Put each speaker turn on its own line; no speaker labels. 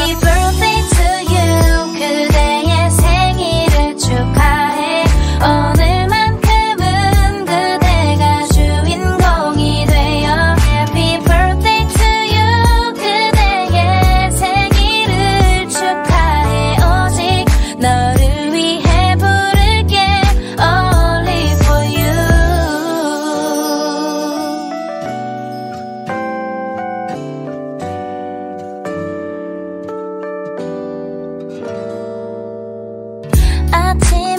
Happy i'm dancing.